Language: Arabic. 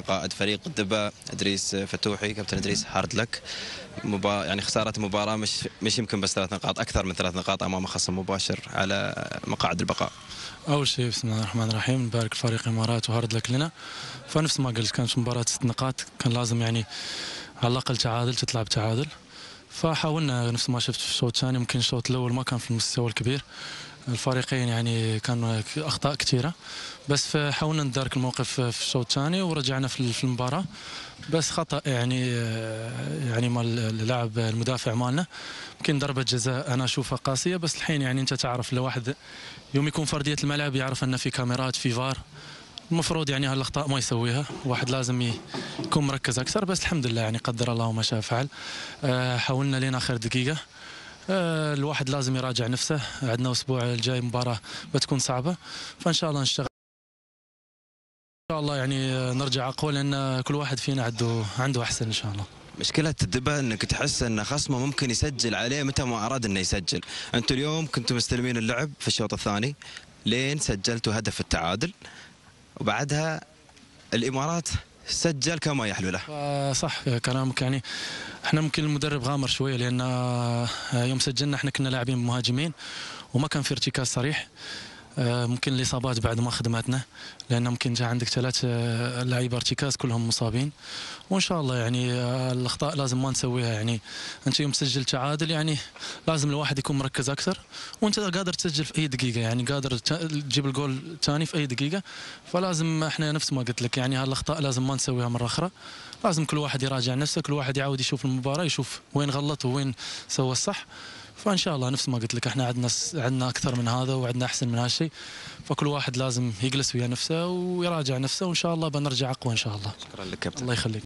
قائد فريق الدبا إدريس فتوحي كابتن إدريس hard luck مبا... يعني خساره المباراة مش مش يمكن بس ثلاث نقاط أكثر من ثلاث نقاط أمام خصم مباشر على مقاعد البقاء. أول شيء بسم الله الرحمن الرحيم نبارك فريق الامارات و hard luck لنا. فنفس ما قلت كانت مباراة ست نقاط كان لازم يعني على الأقل تعادل تطلع بتعادل. فحاولنا نفس ما شفت في الشوط الثاني ممكن الشوط الأول ما كان في المستوى الكبير. الفريقين يعني كان أخطاء كثيرة. بس حاولنا ندارك الموقف في الشوط الثاني ورجعنا في المباراة. بس خطأ يعني يعني مال اللاعب المدافع مالنا. يمكن ضربة جزاء أنا أشوفها قاسية بس الحين يعني أنت تعرف لو واحد يوم يكون فردية الملعب يعرف ان في كاميرات في فار. المفروض يعني هالاخطاء ما يسويها. واحد لازم يكون مركز أكثر بس الحمد لله يعني قدر الله ما شاء فعل. أه حاولنا لين آخر دقيقة. أه الواحد لازم يراجع نفسه. عندنا الأسبوع الجاي مباراة بتكون صعبة فإن شاء الله نشتغل. إن شاء الله يعني نرجع أقوى لأن كل واحد فينا عنده عنده أحسن إن شاء الله. مشكلة الدبا إنك تحس إن خصمه ممكن يسجل عليه متى ما أراد إنه يسجل، أنتم اليوم كنتم مستلمين اللعب في الشوط الثاني لين سجلتوا هدف التعادل. وبعدها الإمارات سجل كما يحلو له. صح كلامك يعني إحنا ممكن المدرب غامر شوية لأن يوم سجلنا إحنا كنا لاعبين مهاجمين وما كان في ارتكاز صريح ممكن الإصابات بعد ما خدمتنا لأن ممكن جاء عندك ثلاث لعيبة ارتكاز كلهم مصابين. وإن شاء الله يعني الأخطاء لازم ما نسويها يعني. أنت يوم تسجل تعادل يعني لازم الواحد يكون مركز أكثر. وأنت قادر تسجل في أي دقيقة يعني قادر تجيب الجول الثاني في أي دقيقة فلازم إحنا نفس ما قلت لك يعني هالأخطاء لازم ما نسويها مرة أخرى. لازم كل واحد يراجع نفسه كل واحد يعود يشوف المباراة يشوف وين غلط وين سوى الصح. فإن شاء الله نفس ما قلت لك إحنا عندنا عندنا أكثر من هذا وعندنا أحسن من هالشيء فكل واحد لازم يجلس ويا نفسه ويراجع نفسه وإن شاء الله بنرجع أقوى إن شاء الله. شكرا لك كابتن. الله يخليك.